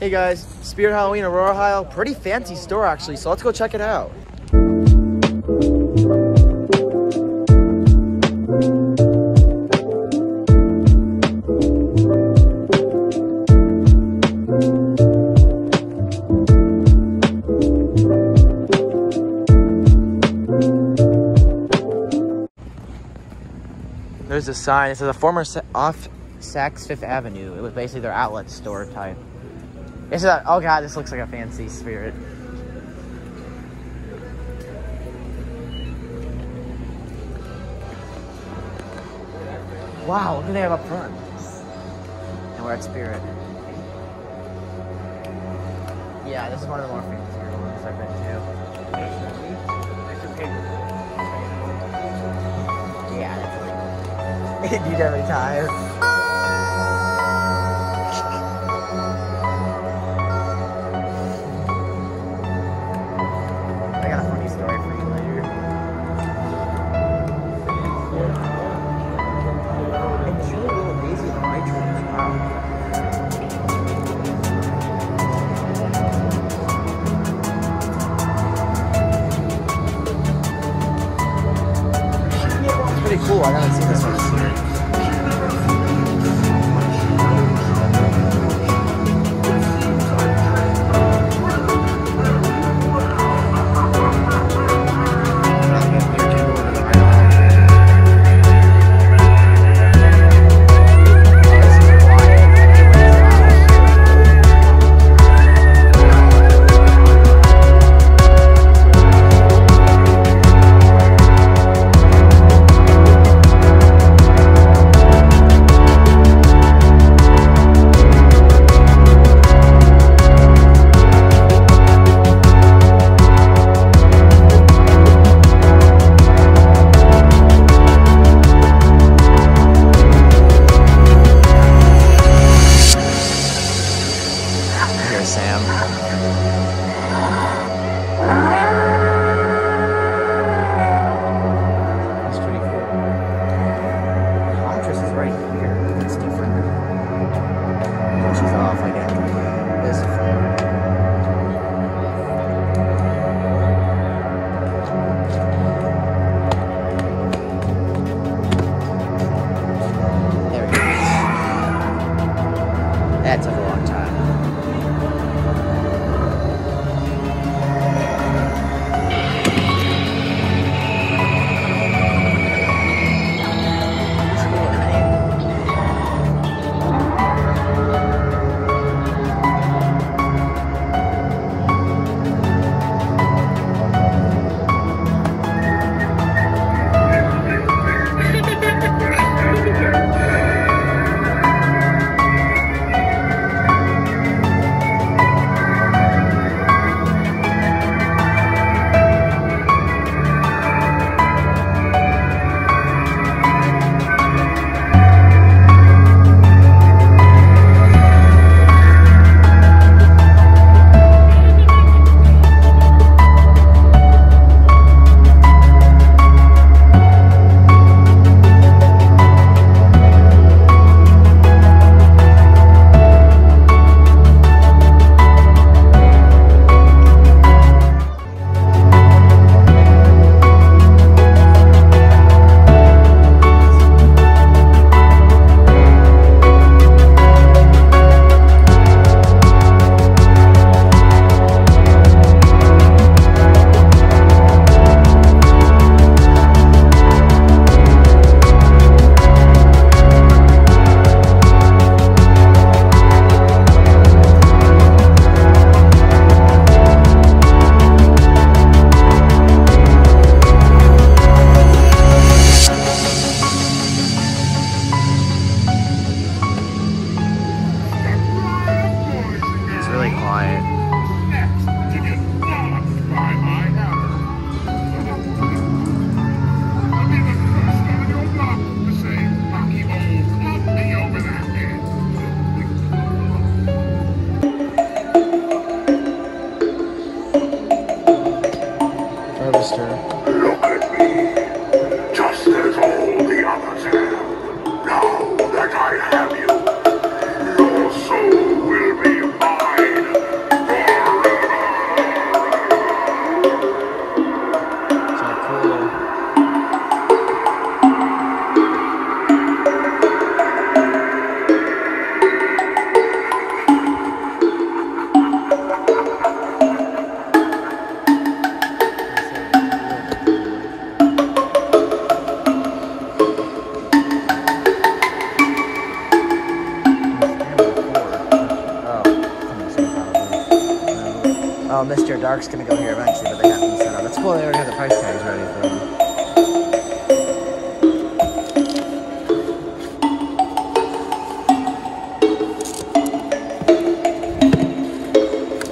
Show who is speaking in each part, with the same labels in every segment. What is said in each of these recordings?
Speaker 1: Hey guys, Spirit Halloween Aurora, Ohio. Pretty fancy store actually, so let's go check it out. There's a sign. It says a former off Saks Fifth Avenue. It was basically their outlet store type. It's a, oh god, this looks like a fancy spirit. Wow, look what they have up front. And we're at Spirit. Yeah, this is one of the more fancier ones I've been to. Yeah, that's like. Get every time? It's pretty cool. I That took a
Speaker 2: Look at me,
Speaker 1: Mr. Dark's gonna go here eventually, but they got them set up. It's cool they already have the price tags ready for them.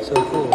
Speaker 1: So cool.